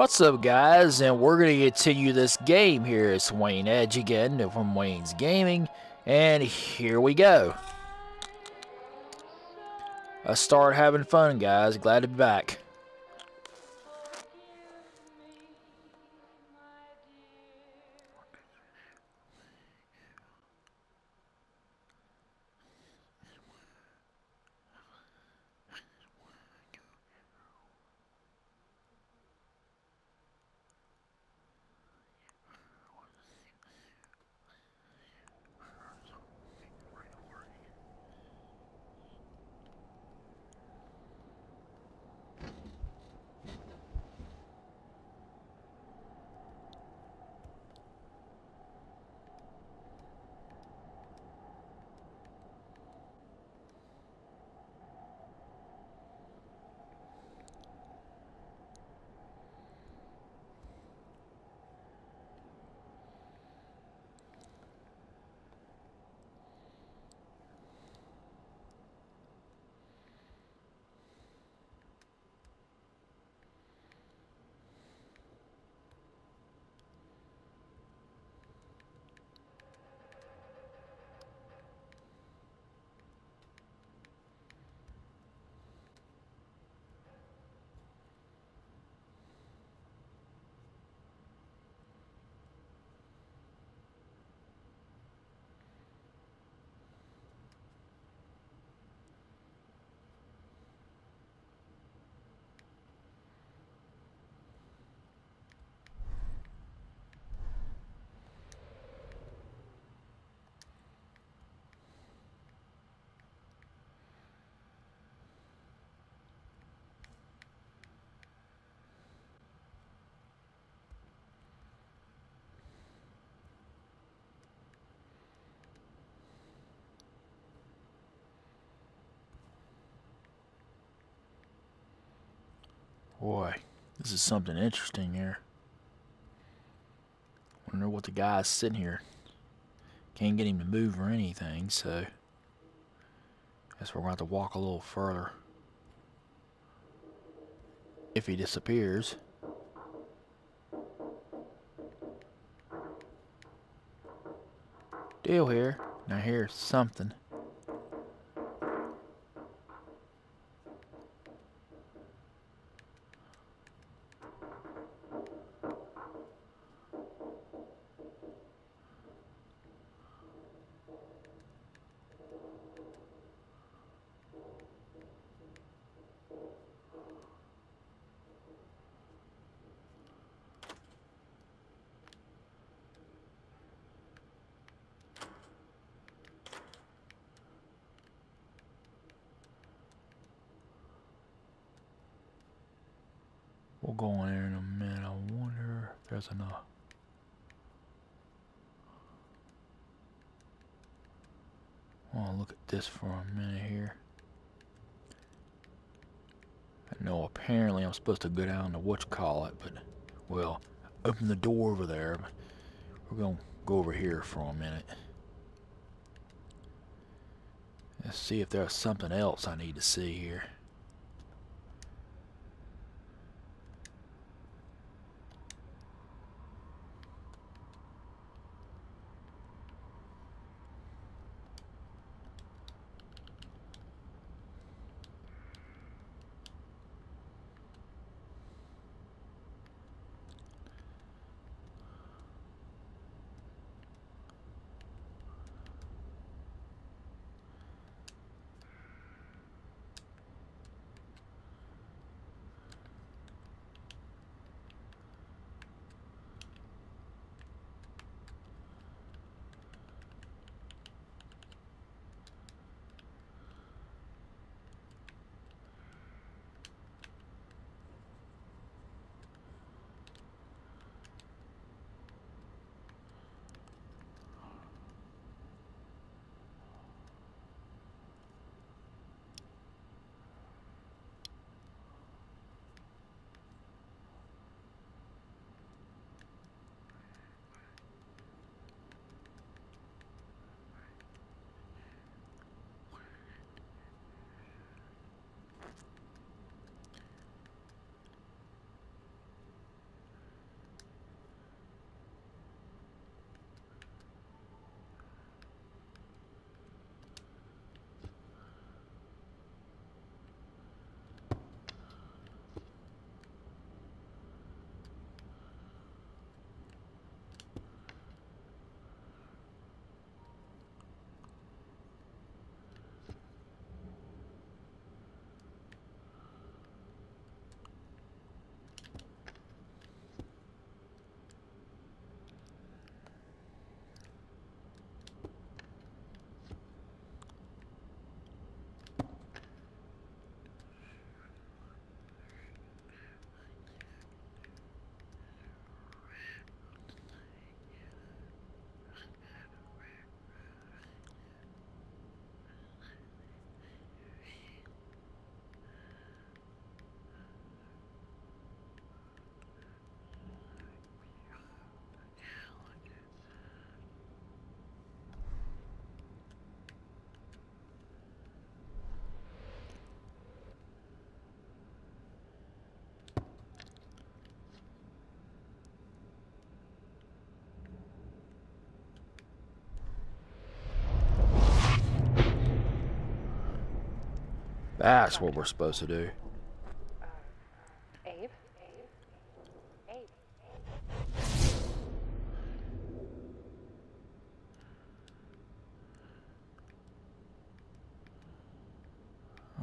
What's up guys and we're going to continue this game here. It's Wayne Edge again from Wayne's Gaming and here we go. I start having fun guys, glad to be back. Boy, this is something interesting here. Wonder what the guy's sitting here. Can't get him to move or anything, so guess we're going to have to walk a little further. If he disappears. Deal here. Now here's something. We'll go in there in a minute. I wonder if there's enough. I want to look at this for a minute here. I know apparently I'm supposed to go down to what you call it, but, well, open the door over there. We're going to go over here for a minute. Let's see if there's something else I need to see here. That's what we're supposed to do. Abe? Abe?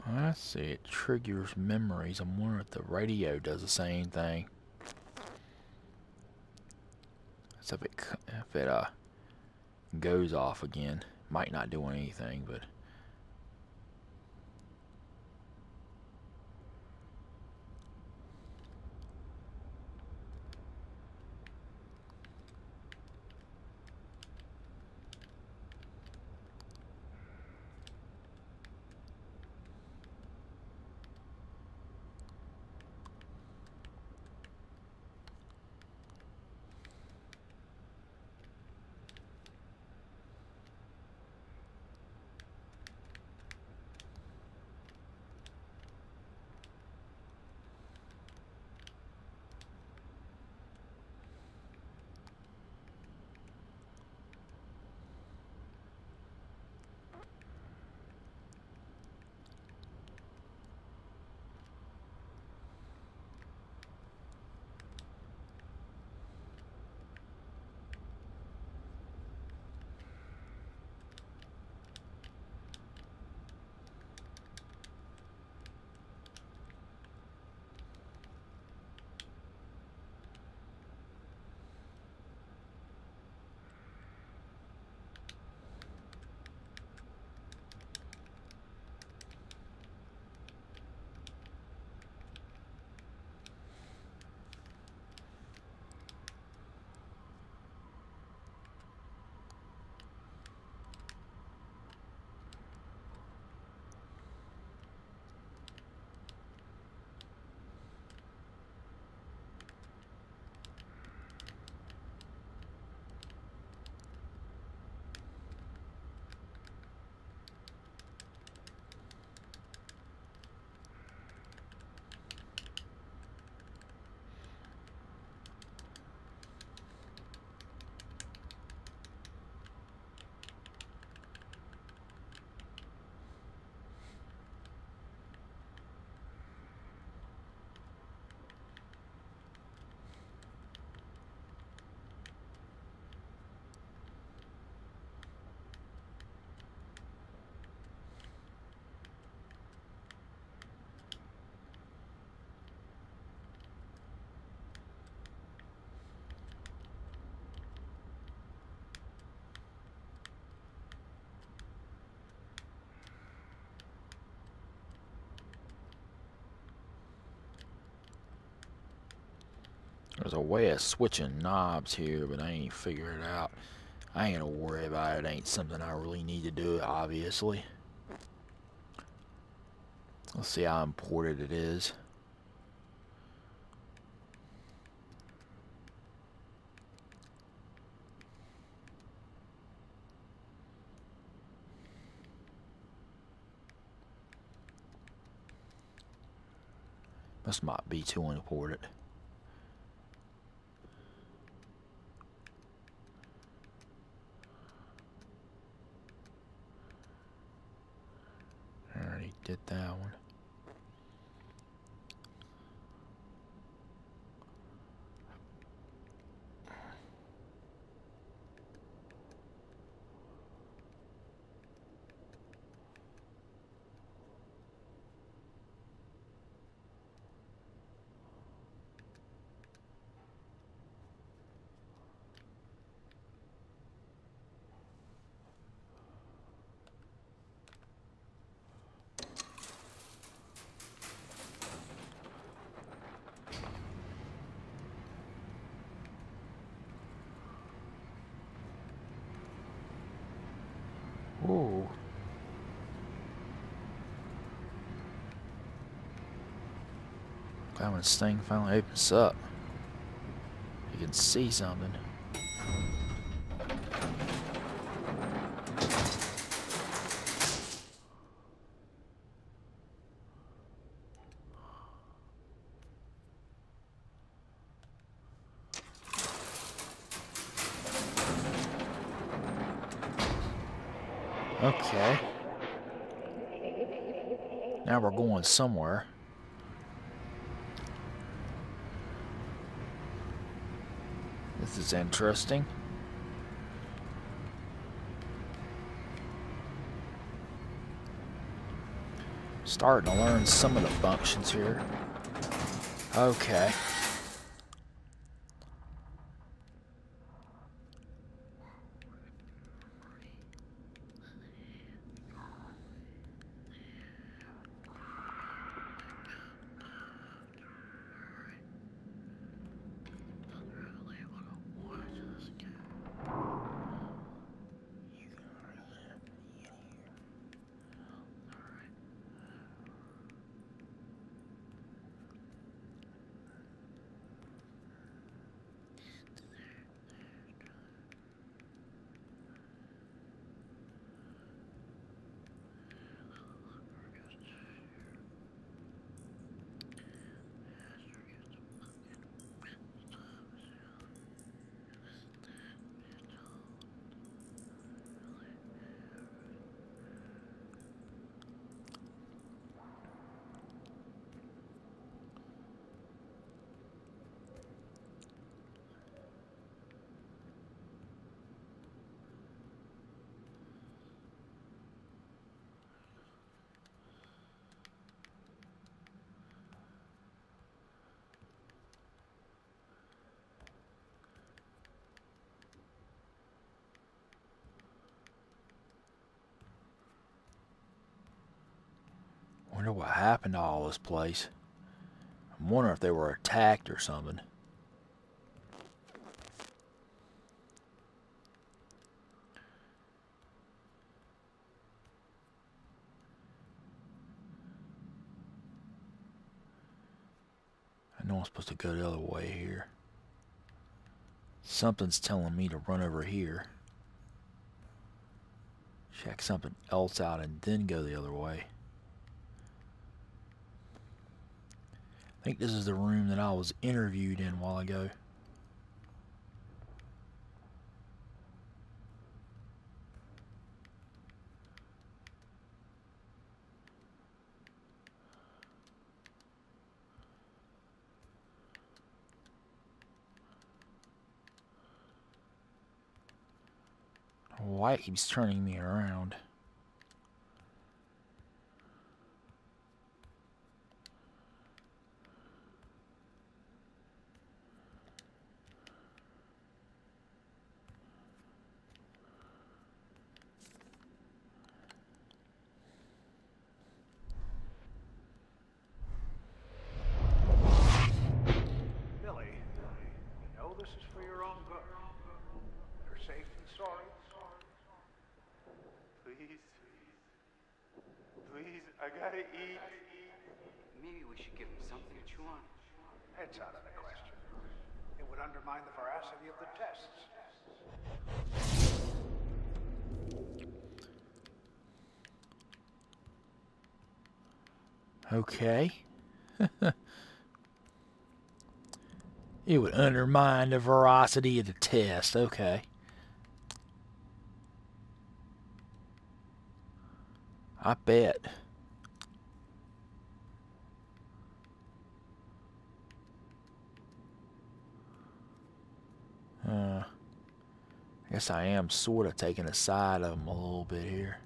I see. It triggers memories. I'm wondering if the radio does the same thing. So if it, if it uh, goes off again, might not do anything, but... There's a way of switching knobs here, but I ain't figured it out. I ain't gonna worry about it. it. Ain't something I really need to do, obviously. Let's see how important it is. Must not be too important. Did that one. Ooh. Glad when this thing finally opens up, you can see something. Okay. Now we're going somewhere. This is interesting. Starting to learn some of the functions here. Okay. Wonder what happened to all this place. I'm wondering if they were attacked or something. I know I'm supposed to go the other way here. Something's telling me to run over here. Check something else out and then go the other way. I think this is the room that I was interviewed in a while ago. Why it keeps turning me around. Billy, you know this is for your own good. You're safe and sorry. Please. Please, I gotta eat. Maybe we should give him something to chew on. It's out of the question. It would undermine the veracity of the tests. Okay. it would undermine the veracity of the test. Okay. I bet. Uh, I guess I am sort of taking a side of them a little bit here.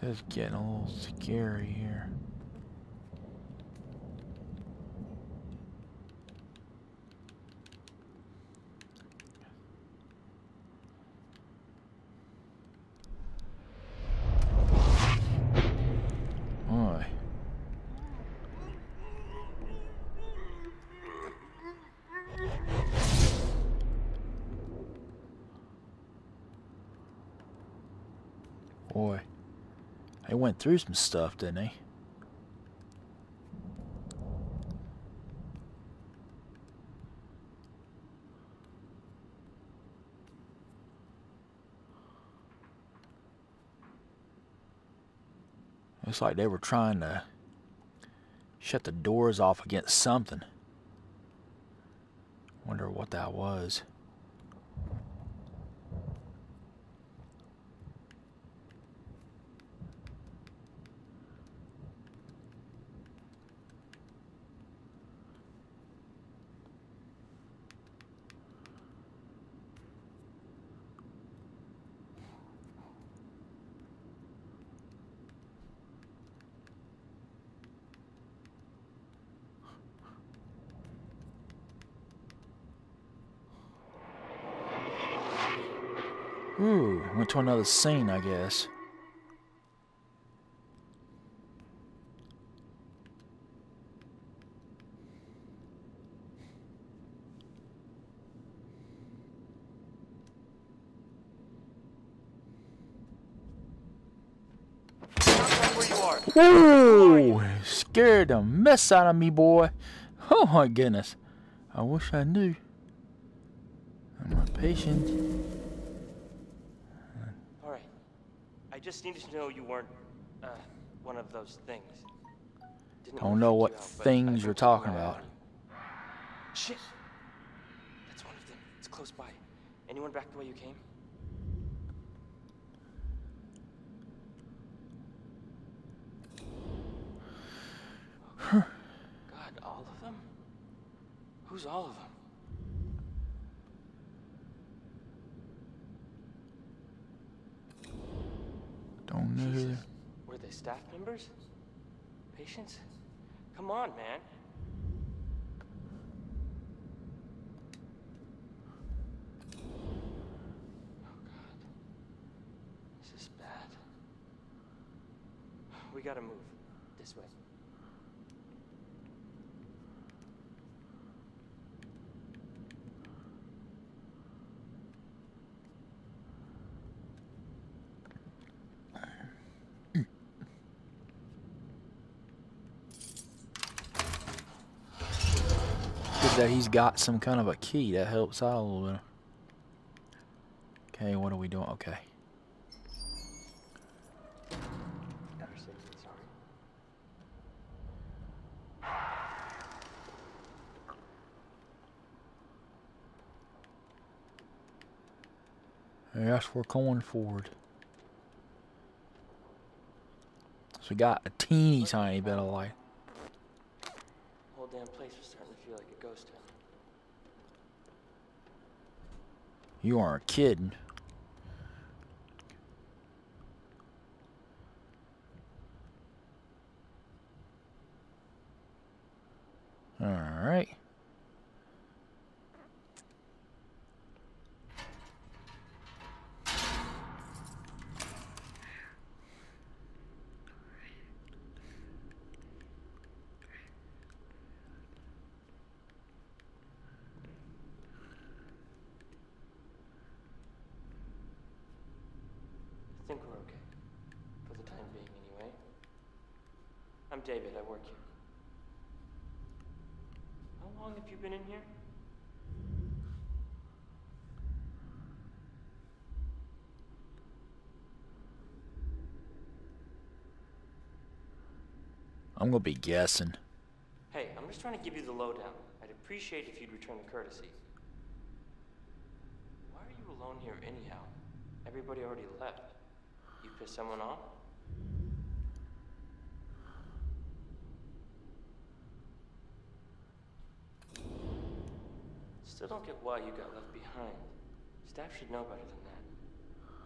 This is getting a little scary here. through some stuff, didn't he? It's like they were trying to shut the doors off against something. Wonder what that was. Another scene, I guess. Ooh, scared the mess out of me, boy. Oh my goodness. I wish I knew. I'm not patient. All right. I just needed to know you weren't, uh, one of those things. Didn't Don't know what you out, things you're talking about. Shit. That's one of them. It's close by. Anyone back the way you came? God, all of them? Who's all of them? Don't know. Jesus. they- uh, Were they staff members? Patients? Come on, man. Oh, God. This is bad. We gotta move. This way. That he's got some kind of a key that helps out a little bit. Okay, what are we doing? Okay. Yes, we're going forward. So we got a teeny tiny bit of light. Whole damn place was starting feel like a ghost town. You aren't kidding. Alright. I think we're okay. For the time being, anyway. I'm David. I work here. How long have you been in here? I'm gonna be guessing. Hey, I'm just trying to give you the lowdown. I'd appreciate if you'd return the courtesy. Why are you alone here anyhow? Everybody already left. You pissed someone off? Still don't get why you got left behind. Staff should know better than that.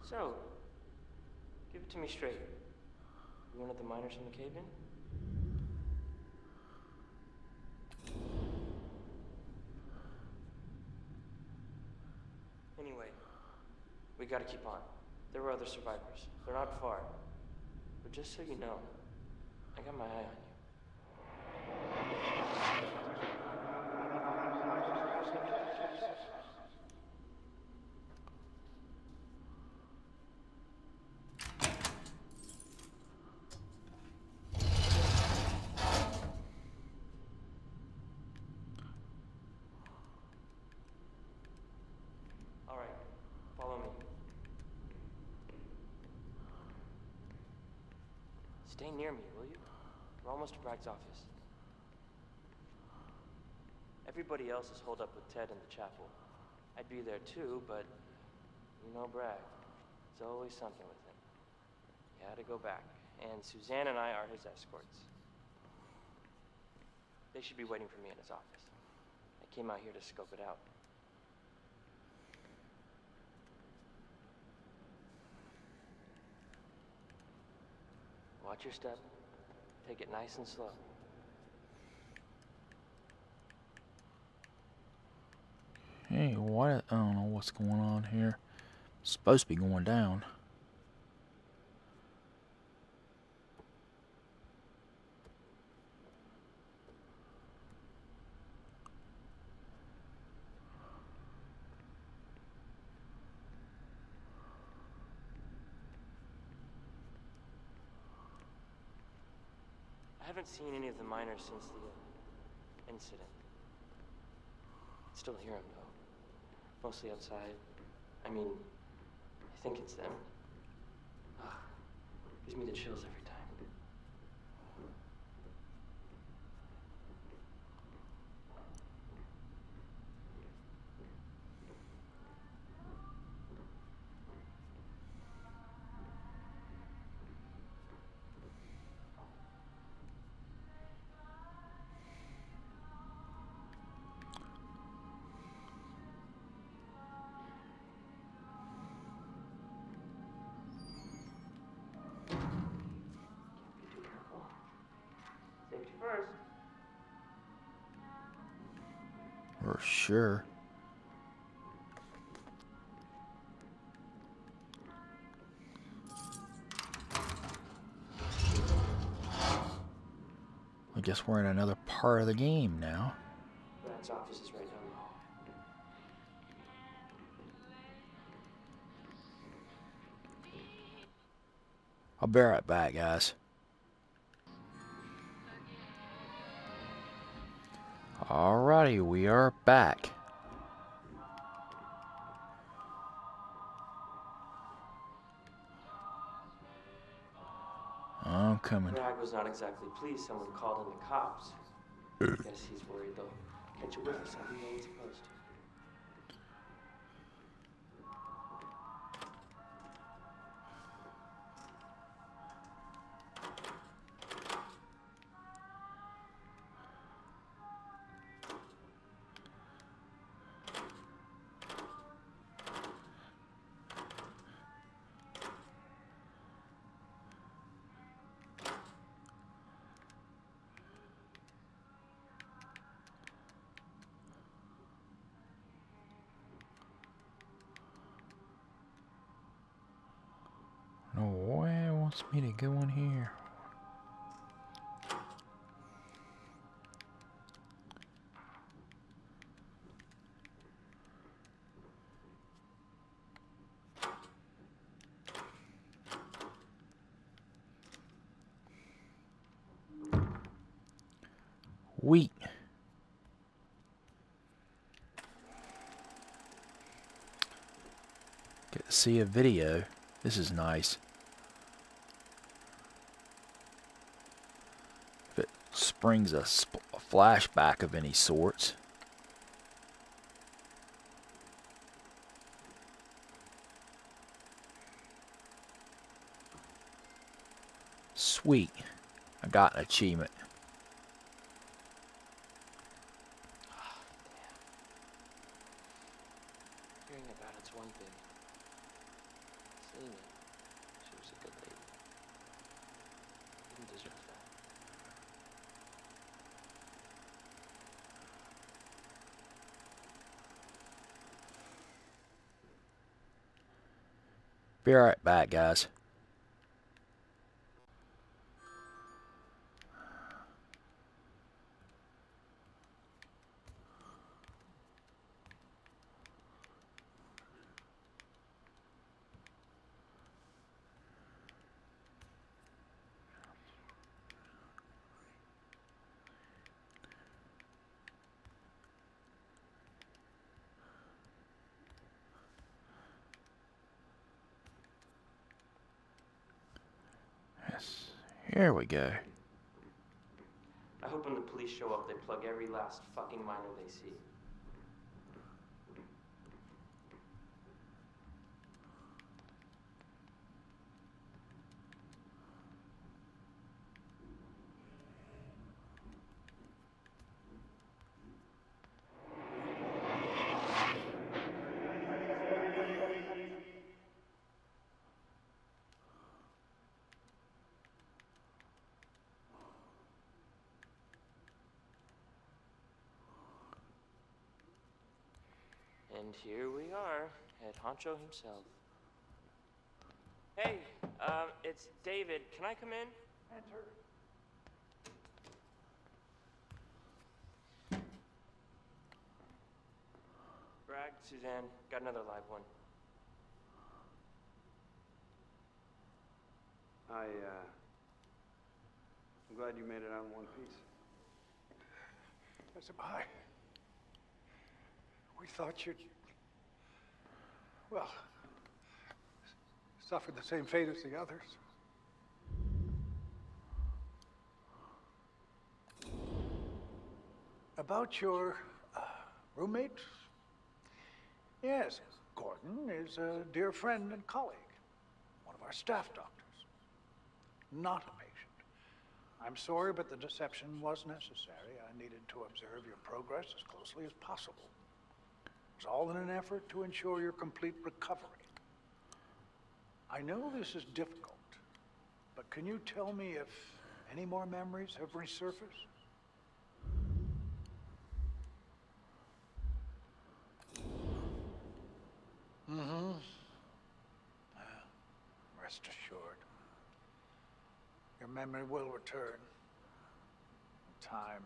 So, give it to me straight. You one of the miners from the cave-in? Anyway, we gotta keep on. There were other survivors. They're not far. But just so you know, I got my eye on you. All right, follow me. Stay near me, will you? We're almost to Bragg's office. Everybody else is holed up with Ted in the chapel. I'd be there too, but you know Bragg. It's always something with him. He had to go back, and Suzanne and I are his escorts. They should be waiting for me in his office. I came out here to scope it out. Watch your step. Take it nice and slow. Hey, what? I don't know what's going on here. Supposed to be going down. I haven't seen any of the miners since the uh, incident. Still hear them though. Mostly outside. I mean, I think it's them. Ugh, gives me the chills every For sure. I guess we're in another part of the game now. Bragg's office is right down the hall. I'll be right back, guys. Alrighty, we are back. I'm coming. Bragg was not exactly pleased someone called in the cops. Guess he's worried they'll catch a whiff of something ain't supposed to. Wants me to go in here. Wheat. Get to see a video. This is nice. If it springs a, a flashback of any sorts. Sweet. I got an achievement. Hearing about it's one thing. Seeing it, she was a good lady. Didn't deserve that. Be right back, guys. Here we go. I hope when the police show up, they plug every last fucking miner they see. And here we are, at Honcho himself. Hey, um, it's David. Can I come in? Enter. Bragg, Suzanne, got another live one. I, uh, I'm glad you made it out in one piece. As am I. We thought you'd. Well, suffered the same fate as the others. About your uh, roommate? Yes, Gordon is a dear friend and colleague, one of our staff doctors. Not a patient. I'm sorry, but the deception was necessary. I needed to observe your progress as closely as possible. All in an effort to ensure your complete recovery. I know this is difficult, but can you tell me if any more memories have resurfaced? Mm-hmm. Well, rest assured. Your memory will return. In time.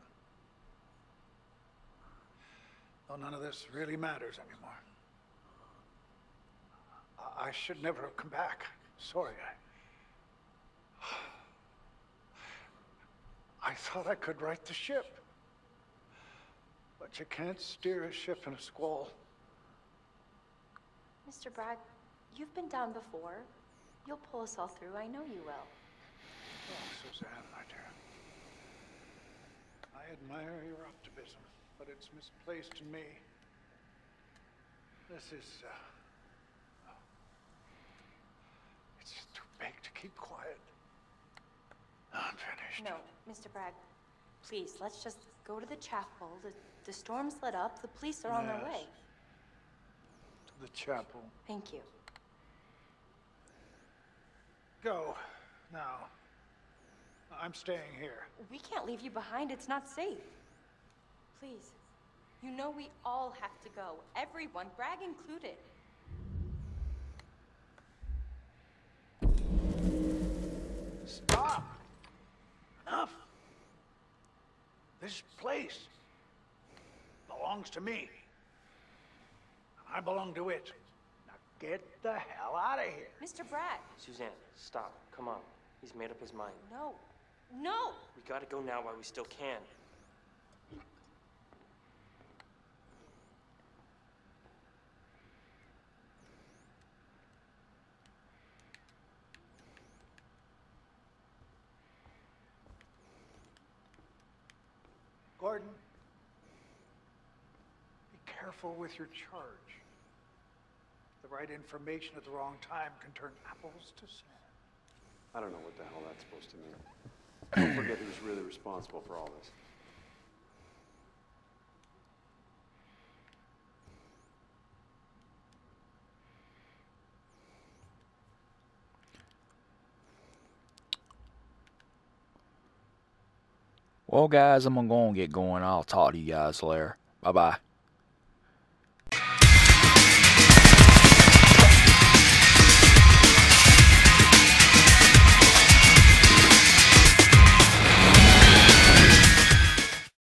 Though none of this really matters anymore. I, I should never have come back. Sorry, I. I thought I could right the ship. But you can't steer a ship in a squall. Mr. Bragg, you've been down before. You'll pull us all through. I know you will. Oh, Suzanne, my dear. I admire your optimism, but it's misplaced in me. This is, uh. It's too big to keep quiet. I'm finished. No, Mr. Bragg, please, let's just go to the chapel. The, the storm's lit up. The police are on their way. To the chapel. Thank you. Go, now. I'm staying here. We can't leave you behind. It's not safe. Please. You know we all have to go. Everyone, Bragg included. Stop! Enough! This place belongs to me. I belong to it. Now get the hell out of here. Mr. Bragg, Suzanne, stop. Come on. He's made up his mind. no. No! We gotta go now while we still can. Gordon, be careful with your charge. The right information at the wrong time can turn apples to sand. I don't know what the hell that's supposed to mean. Don't forget who's really responsible for all this. Well, guys, I'm gonna get going. I'll talk to you guys later. Bye bye.